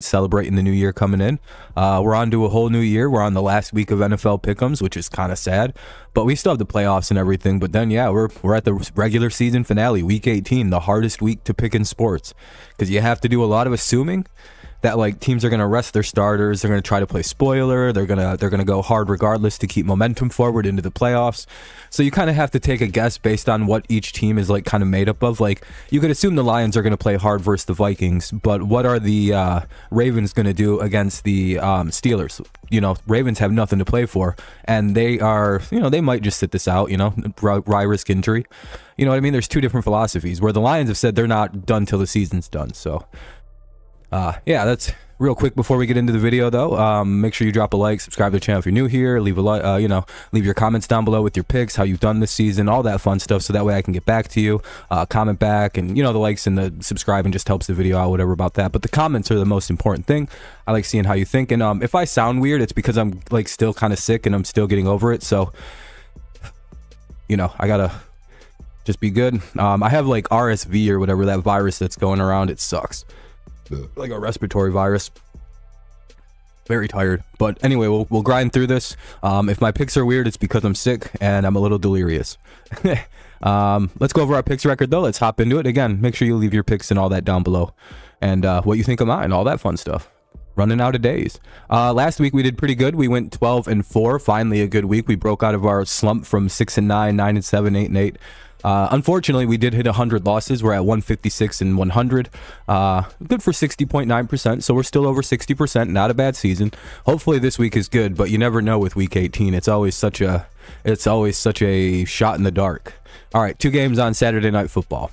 celebrating the new year coming in. Uh, we're on to a whole new year. We're on the last week of NFL pickums, which is kind of sad, but we still have the playoffs and everything. But then, yeah, we're we're at the regular season finale, week 18, the hardest week to pick in sports because you have to do a lot of assuming that like teams are going to rest their starters. They're going to try to play spoiler. They're gonna they're gonna go hard regardless to keep momentum forward into the playoffs. So you kind of have to take a guess based on what each team is like kind of made up of. Like you could assume the Lions are going to play hard versus the Vikings, but what are the uh, Ravens going to do against the um, Steelers? You know, Ravens have nothing to play for, and they are you know they might just sit this out. You know, rye risk injury. You know what I mean? There's two different philosophies where the Lions have said they're not done till the season's done. So uh, yeah, that's real quick before we get into the video though. Um, make sure you drop a like, subscribe to the channel if you're new here, leave a like, uh, you know, leave your comments down below with your picks, how you've done this season, all that fun stuff. So that way I can get back to you, uh, comment back, and you know the likes and the subscribing just helps the video out, whatever about that. But the comments are the most important thing. I like seeing how you think, and um, if I sound weird, it's because I'm like still kind of sick and I'm still getting over it. So, you know, I gotta just be good. Um, I have like RSV or whatever that virus that's going around. It sucks like a respiratory virus. Very tired, but anyway, we'll we'll grind through this. Um, if my picks are weird, it's because I'm sick and I'm a little delirious. um, let's go over our picks record though. Let's hop into it again. Make sure you leave your picks and all that down below, and uh, what you think of mine, all that fun stuff running out of days. Uh, last week we did pretty good. We went 12 and 4. Finally, a good week. We broke out of our slump from 6 and 9, 9 and 7, 8 and 8. Uh, unfortunately, we did hit 100 losses. We're at 156 and 100. Uh, good for 60.9%. So we're still over 60%. Not a bad season. Hopefully this week is good, but you never know with week 18. It's always such a it's always such a shot in the dark. All right, two games on Saturday night football.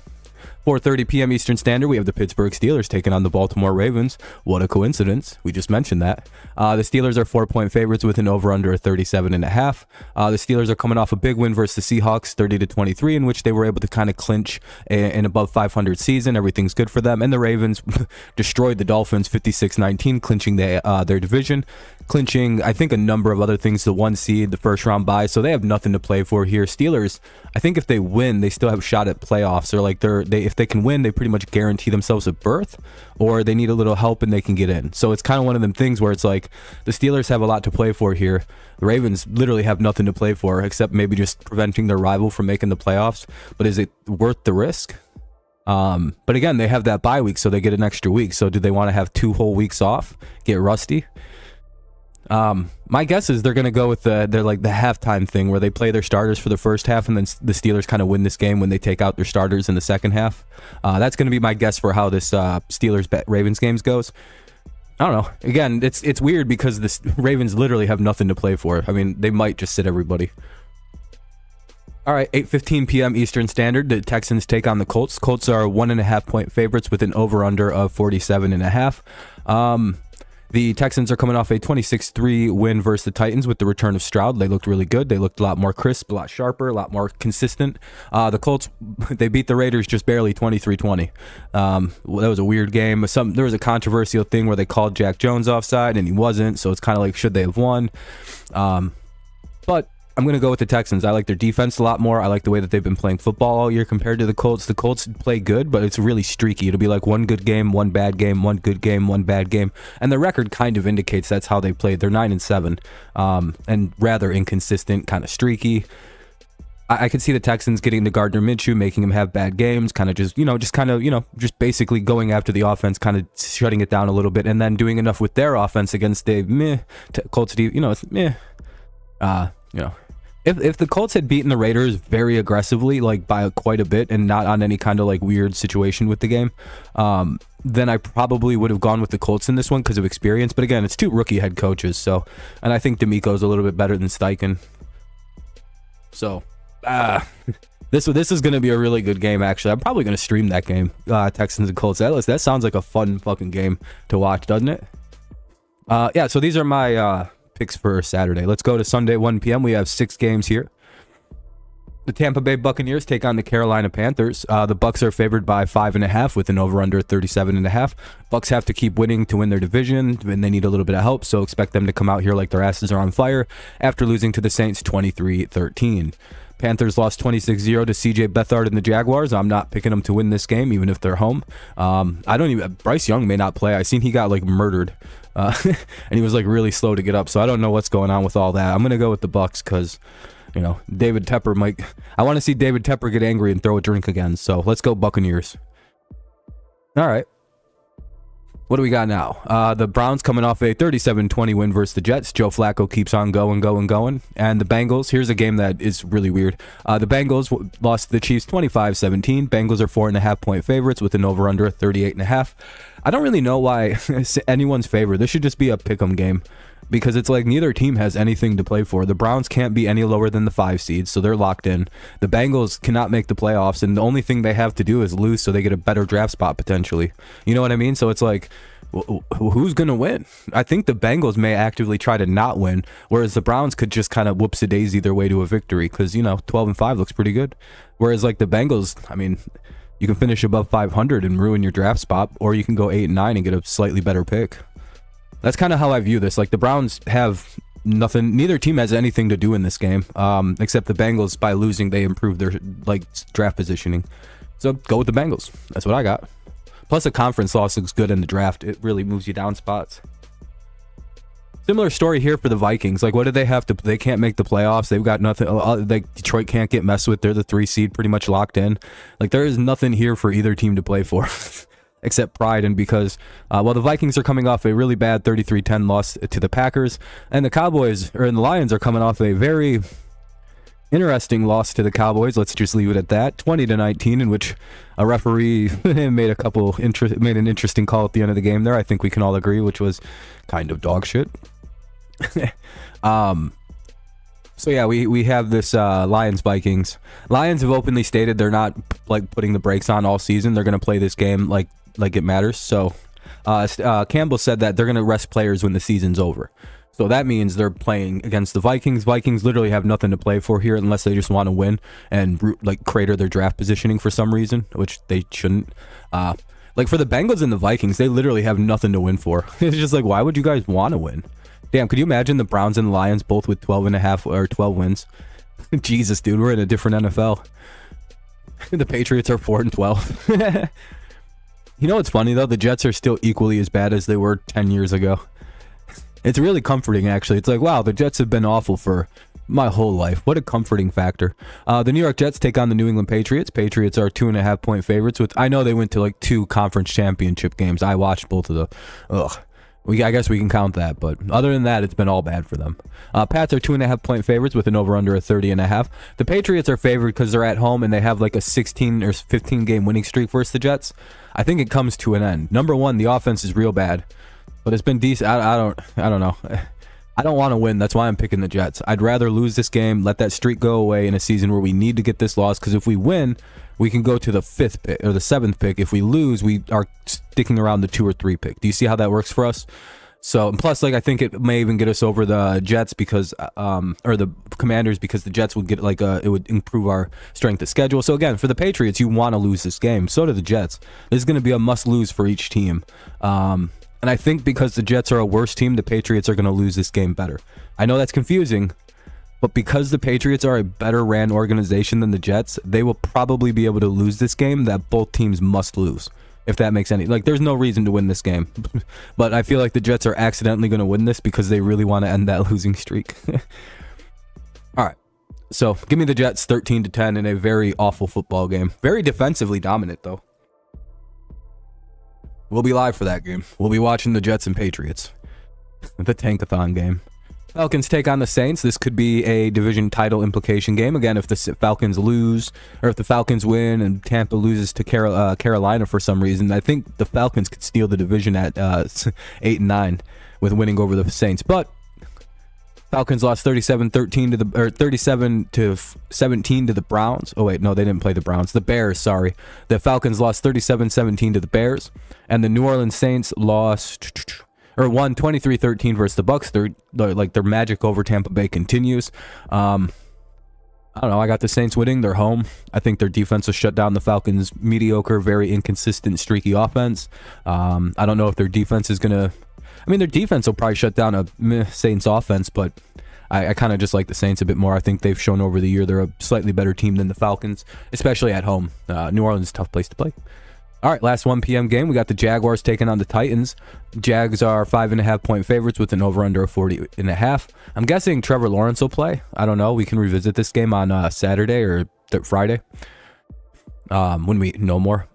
4:30 p.m. Eastern Standard, we have the Pittsburgh Steelers taking on the Baltimore Ravens. What a coincidence! We just mentioned that. Uh, the Steelers are four-point favorites with an over/under of 37 and a half. Uh, the Steelers are coming off a big win versus the Seahawks, 30 to 23, in which they were able to kind of clinch an above 500 season. Everything's good for them. And the Ravens destroyed the Dolphins, 56-19, clinching the, uh, their division clinching, I think, a number of other things. The one seed, the first round bye, so they have nothing to play for here. Steelers, I think if they win, they still have a shot at playoffs. Or like they're they if they can win, they pretty much guarantee themselves a berth. Or they need a little help and they can get in. So it's kind of one of them things where it's like the Steelers have a lot to play for here. The Ravens literally have nothing to play for except maybe just preventing their rival from making the playoffs. But is it worth the risk? Um, but again, they have that bye week, so they get an extra week. So do they want to have two whole weeks off, get rusty? Um, my guess is they're going to go with the they're like the halftime thing where they play their starters for the first half and then the Steelers kind of win this game when they take out their starters in the second half. Uh, that's going to be my guess for how this uh, Steelers bet Ravens games goes. I don't know. Again, it's it's weird because the Ravens literally have nothing to play for. I mean, they might just sit everybody. All right, 8:15 p.m. Eastern Standard. The Texans take on the Colts. Colts are one and a half point favorites with an over under of 47 and a half. Um, the Texans are coming off a 26 3 win versus the Titans with the return of Stroud. They looked really good. They looked a lot more crisp, a lot sharper, a lot more consistent. Uh, the Colts, they beat the Raiders just barely 23 20. Um, that was a weird game. Some There was a controversial thing where they called Jack Jones offside and he wasn't. So it's kind of like, should they have won? Um, but I'm going to go with the Texans. I like their defense a lot more. I like the way that they've been playing football all year compared to the Colts. The Colts play good, but it's really streaky. It'll be like one good game, one bad game, one good game, one bad game, and the record kind of indicates that's how they played. They're nine and seven, um, and rather inconsistent, kind of streaky. I, could see the Texans getting to Gardner Minshew, making him have bad games, kind of just you know, just kind of you know, just basically going after the offense, kind of shutting it down a little bit, and then doing enough with their offense against the meh Colts. You know, it's meh. Uh, you know if if the Colts had beaten the Raiders very aggressively, like by quite a bit, and not on any kind of like weird situation with the game, um, then I probably would have gone with the Colts in this one because of experience. But again, it's two rookie head coaches, so and I think DeMeco's a little bit better than Steichen. So, ah. This this is going to be a really good game. Actually, I'm probably going to stream that game, uh, Texans and Colts. That that sounds like a fun fucking game to watch, doesn't it? Uh, yeah. So these are my uh, picks for Saturday. Let's go to Sunday, 1 p.m. We have six games here. The Tampa Bay Buccaneers take on the Carolina Panthers. Uh, the Bucs are favored by five and a half with an over/under 37 and a half. Bucs have to keep winning to win their division, and they need a little bit of help. So expect them to come out here like their asses are on fire after losing to the Saints 23-13. Panthers lost 26-0 to CJ Beathard and the Jaguars. I'm not picking them to win this game, even if they're home. Um, I don't even. Bryce Young may not play. I seen he got like murdered, uh, and he was like really slow to get up. So I don't know what's going on with all that. I'm gonna go with the Bucs because, you know, David Tepper might. I want to see David Tepper get angry and throw a drink again. So let's go Buccaneers. All right. What do we got now? Uh, the Browns coming off a 37-20 win versus the Jets. Joe Flacco keeps on going, going, going. And the Bengals, here's a game that is really weird. Uh, the Bengals lost the Chiefs 25-17. Bengals are four and a half point favorites with an over-under 38 and a half. I don't really know why anyone's favor. This should just be a pick'em game because it's like neither team has anything to play for. The Browns can't be any lower than the five seeds, so they're locked in. The Bengals cannot make the playoffs, and the only thing they have to do is lose so they get a better draft spot potentially. You know what I mean? So it's like, who's going to win? I think the Bengals may actively try to not win, whereas the Browns could just kind of whoops a daisy their way to a victory because, you know, 12 and 5 looks pretty good. Whereas, like, the Bengals, I mean, you can finish above 500 and ruin your draft spot, or you can go 8 and 9 and get a slightly better pick. That's kind of how I view this. Like the Browns have nothing. Neither team has anything to do in this game, um, except the Bengals. By losing, they improved their like draft positioning. So go with the Bengals. That's what I got. Plus, a conference loss looks good in the draft. It really moves you down spots. Similar story here for the Vikings. Like, what do they have to? They can't make the playoffs. They've got nothing. Like Detroit can't get messed with. They're the three seed, pretty much locked in. Like, there is nothing here for either team to play for. except pride and because uh, well the Vikings are coming off a really bad 33-10 loss to the Packers and the Cowboys or the Lions are coming off a very interesting loss to the Cowboys let's just leave it at that 20 to 19 in which a referee made a couple made an interesting call at the end of the game there I think we can all agree which was kind of dog shit um so yeah, we we have this uh, Lions Vikings. Lions have openly stated they're not like putting the brakes on all season. They're going to play this game like like it matters. So uh, uh, Campbell said that they're going to rest players when the season's over. So that means they're playing against the Vikings. Vikings literally have nothing to play for here unless they just want to win and like crater their draft positioning for some reason, which they shouldn't. Uh, like for the Bengals and the Vikings, they literally have nothing to win for. it's just like, why would you guys want to win? Damn, could you imagine the Browns and Lions both with 12 and a half or 12 wins? Jesus, dude, we're in a different NFL. the Patriots are 4 and 12. You know what's funny though? The Jets are still equally as bad as they were 10 years ago. It's really comforting, actually. It's like, wow, the Jets have been awful for my whole life. What a comforting factor. Uh, the New York Jets take on the New England Patriots. Patriots are two and a half point favorites. With I know they went to like two conference championship games. I watched both of the. Ugh. We, I guess we can count that, but other than that, it's been all bad for them. Uh, Pats are two and a half point favorites with an over under a 30 and a half. The Patriots are favored because they're at home and they have like a 16 or 15 game winning streak versus the Jets. I think it comes to an end. Number one, the offense is real bad, but it's been decent. I, I don't, I don't know. I don't want to win. That's why I'm picking the Jets. I'd rather lose this game, let that streak go away in a season where we need to get this loss. Because if we win, we can go to the fifth pick or the seventh pick. If we lose, we are sticking around the two or three pick. Do you see how that works for us? So, plus, like, I think it may even get us over the Jets because, um, or the Commanders because the Jets would get, like, uh, it would improve our strength of schedule. So, again, for the Patriots, you want to lose this game. So do the Jets. This is going to be a must lose for each team. Um, and I think because the Jets are a worse team, the Patriots are going to lose this game better. I know that's confusing, but because the Patriots are a better ran organization than the Jets, they will probably be able to lose this game that both teams must lose if that makes any like there's no reason to win this game. But i feel like the jets are accidentally going to win this because they really want to end that losing streak. All right so give me the jets 13 to 10 in a very awful football game. Very defensively dominant though. We'll be live for that game. We'll be watching the jets and patriots. The tankathon game Falcons take on the Saints. This could be a division title implication game. Again, if the Falcons lose, or if the Falcons win and Tampa loses to uh, Carolina for some reason, I think the Falcons could steal the division at uh, 8 and 9 with winning over the Saints. But Falcons lost 37-13 to the or 37 to 17 to the Browns. Oh wait, no, they didn't play the Browns. The Bears, sorry. The Falcons lost 37-17 to the Bears and the New Orleans Saints lost or won 23-13 versus the Bucs. Like their magic over Tampa Bay continues. Um, I don't know. I got the Saints winning. They're home. I think their defense will shut down the Falcons' mediocre, very inconsistent, streaky offense. Um, I don't know if their defense is gonna. I mean, their defense will probably shut down a meh, Saints offense, but I, I kind of just like the Saints a bit more. I think they've shown over the year they're a slightly better team than the Falcons, especially at home. Uh, New Orleans is a tough place to play. All right, last 1 p.m. game. We got the Jaguars taking on the Titans. Jags are five and a half point favorites with an over under of 40 and a half. I'm guessing Trevor Lawrence will play. I don't know. We can revisit this game on uh, Saturday or Friday um, when we know more.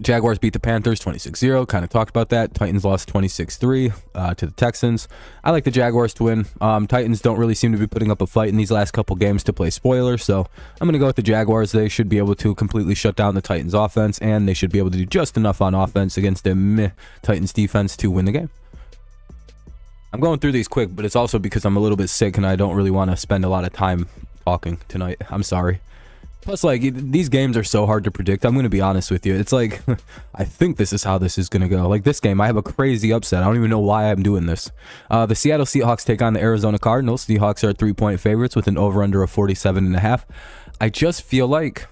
Jaguars beat the Panthers 26-0. Kind of talked about that. Titans lost 26-3 uh, to the Texans. I like the Jaguars to win. Um, Titans don't really seem to be putting up a fight in these last couple games to play spoiler, so I'm going to go with the Jaguars. They should be able to completely shut down the Titans offense, and they should be able to do just enough on offense against the meh Titans defense to win the game. I'm going through these quick, but it's also because I'm a little bit sick and I don't really want to spend a lot of time talking tonight. I'm sorry. Plus, like these games are so hard to predict. I'm going to be honest with you. It's like I think this is how this is going to go. Like this game, I have a crazy upset. I don't even know why I'm doing this. Uh, the Seattle Seahawks take on the Arizona Cardinals. Seahawks are three point favorites with an over under of 47 and a half. I just feel like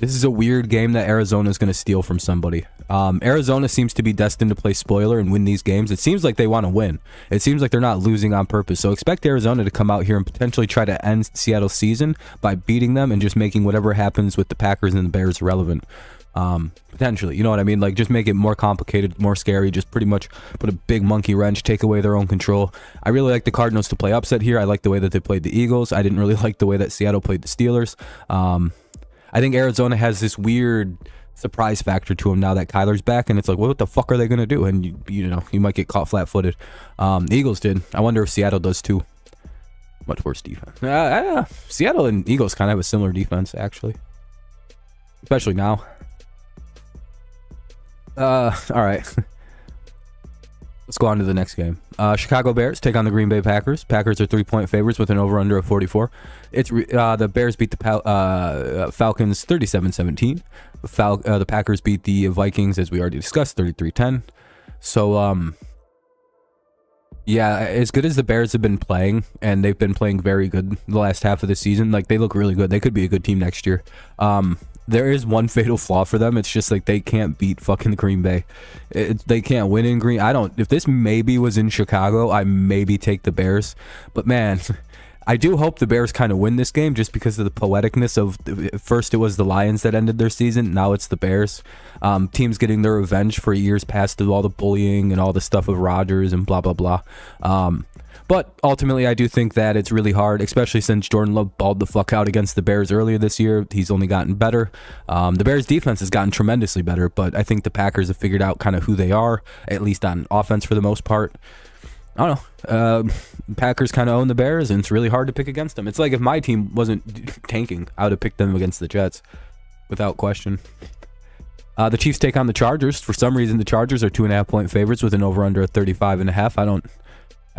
this is a weird game that Arizona is going to steal from somebody. Um, Arizona seems to be destined to play spoiler and win these games. It seems like they want to win. It seems like they're not losing on purpose. So expect Arizona to come out here and potentially try to end Seattle's season by beating them and just making whatever happens with the Packers and the Bears relevant. Um, potentially, you know what I mean? Like just make it more complicated, more scary. Just pretty much put a big monkey wrench, take away their own control. I really like the Cardinals to play upset here. I like the way that they played the Eagles. I didn't really like the way that Seattle played the Steelers. Um, I think Arizona has this weird surprise factor to him now that Kyler's back, and it's like, what the fuck are they gonna do? And you, you know, you might get caught flat-footed. Um, Eagles did. I wonder if Seattle does too. Much worse defense. Uh, uh, Seattle and Eagles kind of have a similar defense, actually, especially now. Uh, all right. Let's go on to the next game. Uh, Chicago Bears take on the Green Bay Packers. Packers are three point favorites with an over under of 44. It's uh, the Bears beat the uh, Falcons 37 17. Fal- uh, the Packers beat the Vikings, as we already discussed, 33 10. So, um, yeah, as good as the Bears have been playing, and they've been playing very good the last half of the season, like they look really good. They could be a good team next year. Um, there is one fatal flaw for them. It's just like they can't beat fucking Green Bay. It, they can't win in Green. I don't. If this maybe was in Chicago, I maybe take the Bears. But man, I do hope the Bears kind of win this game just because of the poeticness of first it was the Lions that ended their season, now it's the Bears. Um, teams getting their revenge for years past of all the bullying and all the stuff of Rodgers and blah blah blah. Um, but ultimately, I do think that it's really hard, especially since Jordan Love balled the fuck out against the Bears earlier this year. He's only gotten better. Um, the Bears' defense has gotten tremendously better, but I think the Packers have figured out kind of who they are, at least on offense for the most part. I don't know. Uh, Packers kind of own the Bears, and it's really hard to pick against them. It's like if my team wasn't tanking, I would have picked them against the Jets without question. Uh, the Chiefs take on the Chargers. For some reason, the Chargers are two and a half point favorites with an over under of 35 and a half. I don't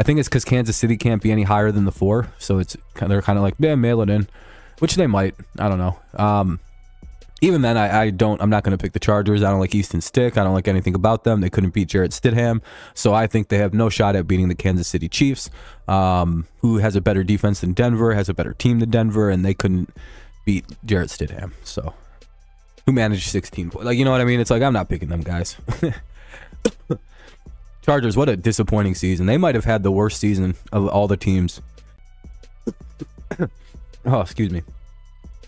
I think it's because Kansas City can't be any higher than the four, so it's they're kind of like yeah, mail it in, which they might. I don't know. Um, even then, I, I don't. I'm not going to pick the Chargers. I don't like Easton Stick. I don't like anything about them. They couldn't beat Jarrett Stidham, so I think they have no shot at beating the Kansas City Chiefs, um, who has a better defense than Denver, has a better team than Denver, and they couldn't beat Jarrett Stidham. So, who managed 16 points? Like you know what I mean? It's like I'm not picking them guys. Chargers, what a disappointing season. They might have had the worst season of all the teams. oh, excuse me.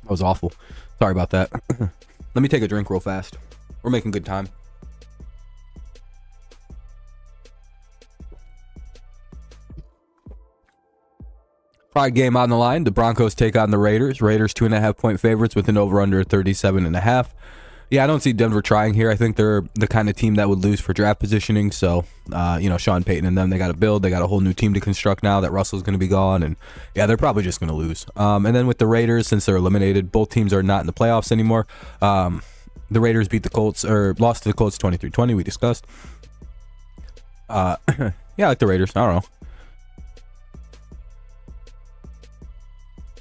That was awful. Sorry about that. Let me take a drink real fast. We're making good time. Pride game on the line. The Broncos take on the Raiders. Raiders two and a half point favorites with an over under 37 and a half yeah, I don't see Denver trying here. I think they're the kind of team that would lose for draft positioning. So, uh, you know, Sean Payton and them, they got to build. They got a whole new team to construct now that Russell's going to be gone. And yeah, they're probably just going to lose. Um, and then with the Raiders, since they're eliminated, both teams are not in the playoffs anymore. Um, the Raiders beat the Colts or lost to the Colts 23 20. We discussed. Uh, yeah, I like the Raiders. I don't know.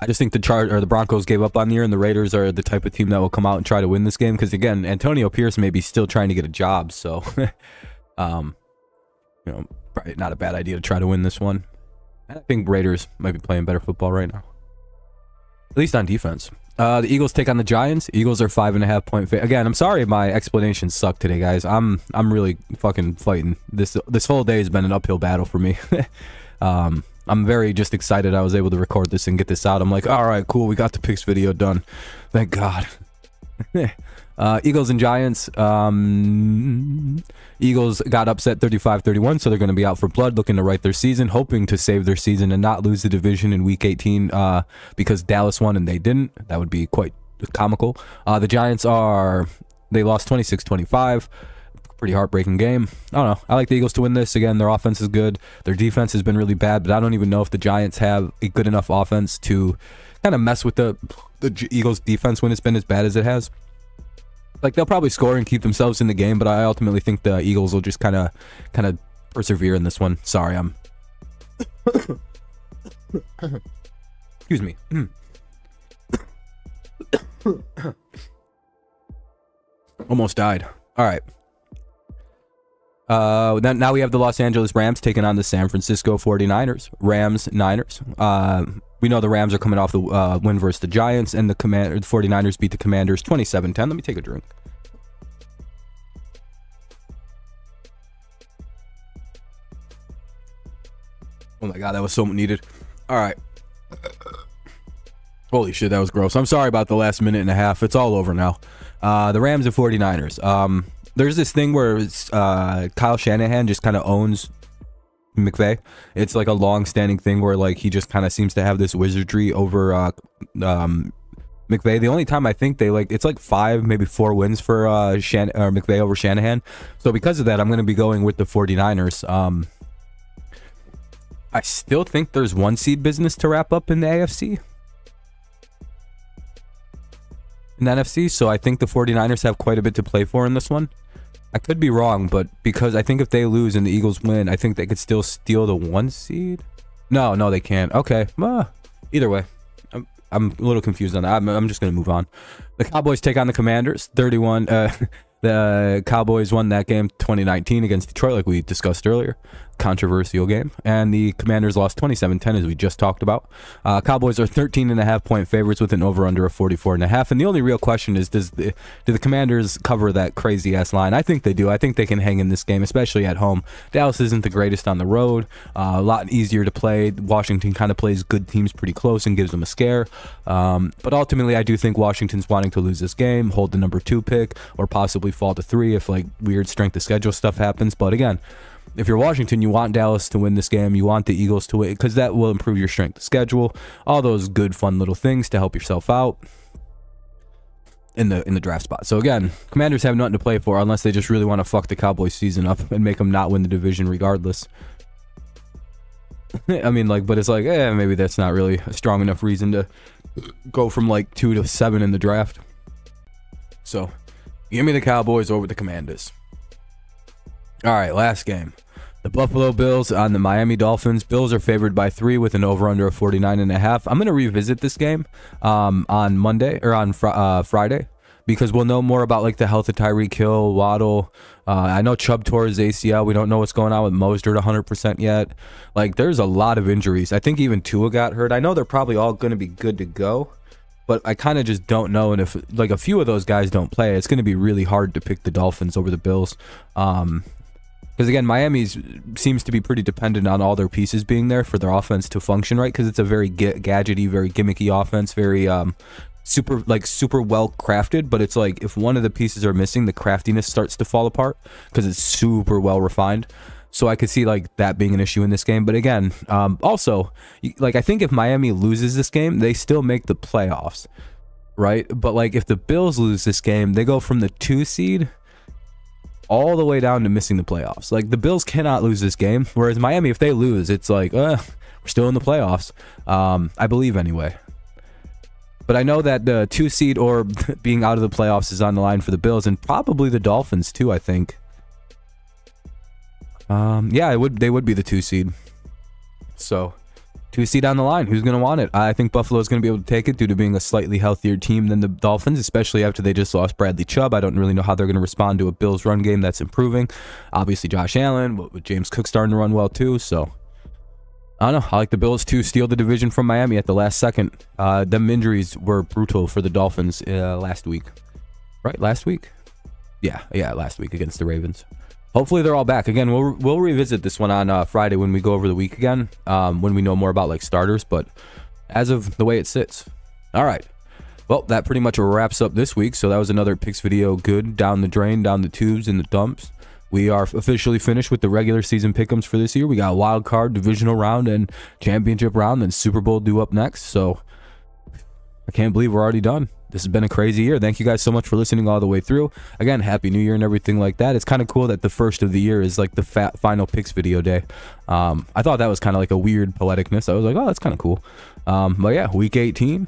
I just think the chart or the Broncos gave up on the year, and the Raiders are the type of team that will come out and try to win this game. Because again, Antonio Pierce may be still trying to get a job, so um, you know, probably not a bad idea to try to win this one. I think Raiders might be playing better football right now, at least on defense. Uh, the Eagles take on the Giants. Eagles are five and a half point. Fa- Again, I'm sorry my explanations suck today, guys. I'm I'm really fucking fighting. This this whole day has been an uphill battle for me. um, I'm very just excited I was able to record this and get this out. I'm like, all right, cool. We got the picks video done. Thank God. uh, Eagles and Giants. Um, Eagles got upset 35-31, so they're going to be out for blood, looking to right their season, hoping to save their season and not lose the division in Week 18 uh, because Dallas won and they didn't. That would be quite comical. Uh, the Giants are they lost 26-25 pretty heartbreaking game. I don't know. I like the Eagles to win this. Again, their offense is good. Their defense has been really bad, but I don't even know if the Giants have a good enough offense to kind of mess with the the Eagles defense when it's been as bad as it has. Like they'll probably score and keep themselves in the game, but I ultimately think the Eagles will just kind of kind of persevere in this one. Sorry, I'm Excuse me. Almost died. All right. Uh, now we have the Los Angeles Rams taking on the San Francisco 49ers. Rams, Niners. Uh, we know the Rams are coming off the uh, win versus the Giants, and the, command- the 49ers beat the Commanders 27 10. Let me take a drink. Oh my god, that was so needed. All right. Holy shit, that was gross. I'm sorry about the last minute and a half. It's all over now. Uh, the Rams and 49ers. Um, there's this thing where uh, Kyle Shanahan just kind of owns McVay. It's like a long-standing thing where like he just kind of seems to have this wizardry over uh, um, McVay. The only time I think they like it's like five, maybe four wins for uh, Shan- or McVay over Shanahan. So because of that, I'm going to be going with the 49ers. Um, I still think there's one seed business to wrap up in the AFC. In NFC, so I think the 49ers have quite a bit to play for in this one. I could be wrong, but because I think if they lose and the Eagles win, I think they could still steal the one seed. No, no, they can't. Okay, uh, either way, I'm, I'm a little confused on that. I'm, I'm just gonna move on. The Cowboys take on the Commanders, 31. Uh, the Cowboys won that game 2019 against Detroit, like we discussed earlier controversial game. And the Commanders lost 27 10, as we just talked about. Uh, Cowboys are 13 and a half point favorites with an over under of 44 and a half. And the only real question is does the, do the Commanders cover that crazy ass line? I think they do. I think they can hang in this game, especially at home. Dallas isn't the greatest on the road, uh, a lot easier to play. Washington kind of plays good teams pretty close and gives them a scare. Um, but ultimately, I do think Washington's wanting to lose this game, hold the number two pick, or possibly fall to three if like weird strength of schedule stuff happens. But again, if you're Washington, you want Dallas to win this game. You want the Eagles to win because that will improve your strength of schedule. All those good, fun little things to help yourself out in the in the draft spot. So again, Commanders have nothing to play for unless they just really want to fuck the Cowboys season up and make them not win the division regardless. I mean, like, but it's like, eh, maybe that's not really a strong enough reason to go from like two to seven in the draft. So, give me the Cowboys over the Commanders. All right, last game. The Buffalo Bills on the Miami Dolphins. Bills are favored by three with an over/under of 49 and a half. I'm going to revisit this game um, on Monday or on fr- uh, Friday because we'll know more about like the health of Tyreek Hill, Waddle. Uh, I know Chubb tore his ACL. We don't know what's going on with Mostert 100% yet. Like, there's a lot of injuries. I think even Tua got hurt. I know they're probably all going to be good to go, but I kind of just don't know. And if like a few of those guys don't play, it's going to be really hard to pick the Dolphins over the Bills. Um, because again, Miami seems to be pretty dependent on all their pieces being there for their offense to function right. Because it's a very ga- gadgety, very gimmicky offense, very um, super like super well crafted. But it's like if one of the pieces are missing, the craftiness starts to fall apart because it's super well refined. So I could see like that being an issue in this game. But again, um, also like I think if Miami loses this game, they still make the playoffs, right? But like if the Bills lose this game, they go from the two seed all the way down to missing the playoffs. Like the Bills cannot lose this game, whereas Miami, if they lose, it's like, uh, we're still in the playoffs. Um, I believe anyway. But I know that the two seed or being out of the playoffs is on the line for the Bills and probably the Dolphins too. I think. Um, yeah, it would. They would be the two seed. So two seed down the line who's going to want it. I think Buffalo is going to be able to take it due to being a slightly healthier team than the Dolphins, especially after they just lost Bradley Chubb. I don't really know how they're going to respond to a Bills run game that's improving. Obviously, Josh Allen, James Cook starting to run well too. So I don't know. I like the Bills to steal the division from Miami at the last second. Uh, them injuries were brutal for the Dolphins uh, last week, right? Last week, yeah, yeah, last week against the Ravens. Hopefully they're all back again. We'll we'll revisit this one on uh, Friday when we go over the week again, um, when we know more about like starters. But as of the way it sits, all right. Well, that pretty much wraps up this week. So that was another picks video. Good down the drain, down the tubes, and the dumps. We are officially finished with the regular season pickums for this year. We got wild card, divisional round, and championship round, and Super Bowl due up next. So I can't believe we're already done. This has been a crazy year. Thank you guys so much for listening all the way through. Again, happy new year and everything like that. It's kind of cool that the first of the year is like the fat final picks video day. Um, I thought that was kind of like a weird poeticness. I was like, oh, that's kind of cool. Um, but yeah, week 18.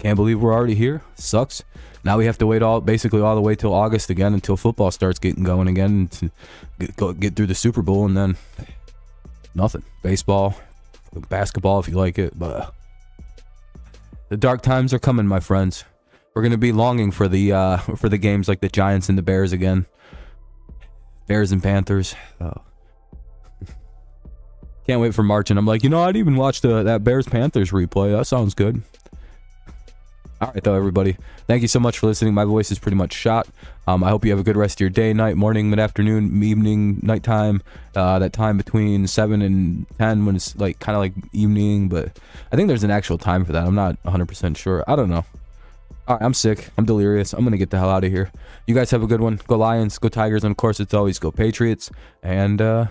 Can't believe we're already here. Sucks. Now we have to wait all basically all the way till August again until football starts getting going again to get, go, get through the Super Bowl and then nothing. Baseball, basketball if you like it, but the dark times are coming, my friends. We're gonna be longing for the uh, for the games like the Giants and the Bears again. Bears and Panthers. Oh. Can't wait for March, and I'm like, you know, I'd even watch the that Bears Panthers replay. That sounds good. All right, though, everybody. Thank you so much for listening. My voice is pretty much shot. Um, I hope you have a good rest of your day, night, morning, mid afternoon, evening, nighttime. Uh, that time between 7 and 10 when it's like kind of like evening, but I think there's an actual time for that. I'm not 100% sure. I don't know. All right, I'm sick. I'm delirious. I'm going to get the hell out of here. You guys have a good one. Go Lions, go Tigers, and of course, it's always go Patriots. And uh,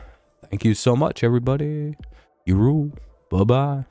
thank you so much, everybody. You rule. Bye bye.